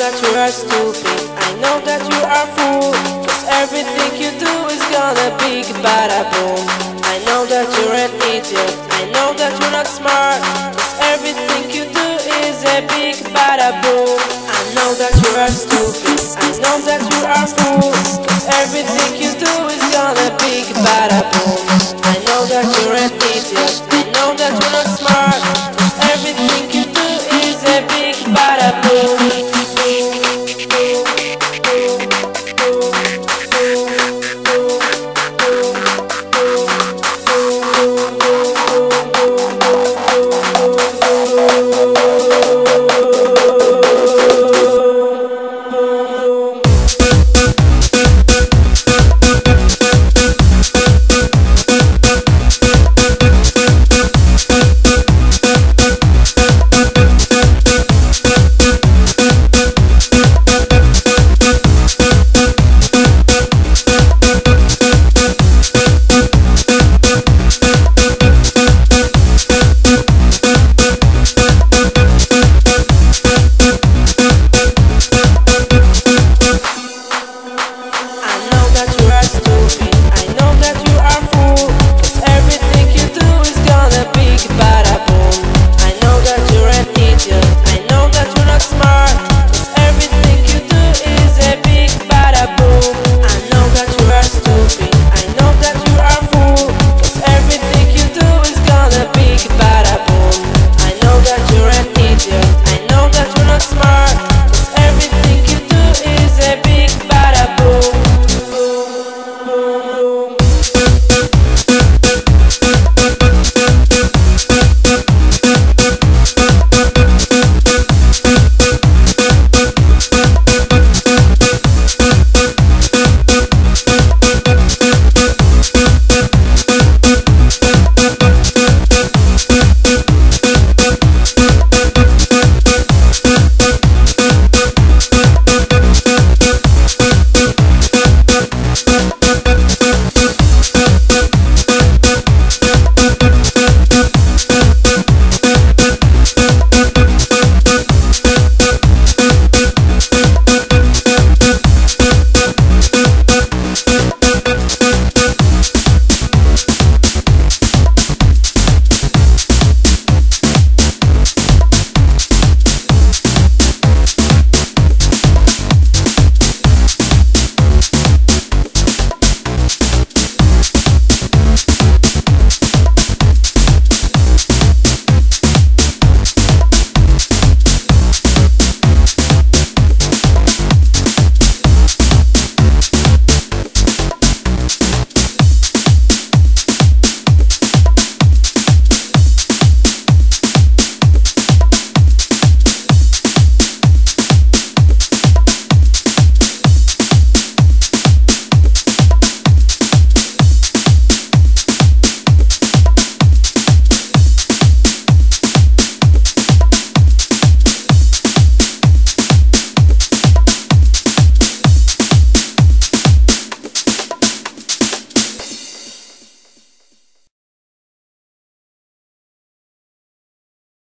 that you are stupid. I know that you are fool. Cause everything you do is gonna be bada boom. I know that you're an idiot. I know that you're not smart. Cause everything you do is a big bada boom. I know that you are stupid. I know that you are fool. Cause everything you do is gonna be bada boom.